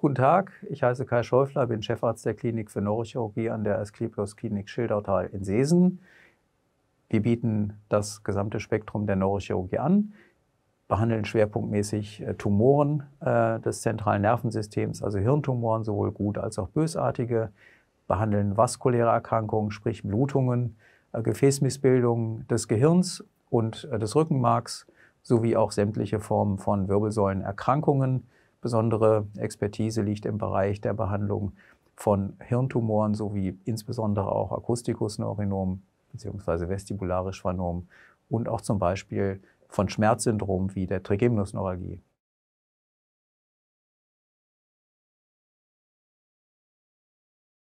Guten Tag, ich heiße Kai Schäufler, bin Chefarzt der Klinik für Neurochirurgie an der Asklepios Klinik Schildertal in Seesen. Wir bieten das gesamte Spektrum der Neurochirurgie an, behandeln schwerpunktmäßig äh, Tumoren äh, des zentralen Nervensystems, also Hirntumoren, sowohl gut als auch bösartige, behandeln vaskuläre Erkrankungen, sprich Blutungen, äh, Gefäßmissbildungen des Gehirns und des Rückenmarks sowie auch sämtliche Formen von Wirbelsäulenerkrankungen Besondere Expertise liegt im Bereich der Behandlung von Hirntumoren sowie insbesondere auch Akustikusneurinom bzw. vestibularisch Phanom und auch zum Beispiel von Schmerzsyndromen wie der Trigeminusneuralgie.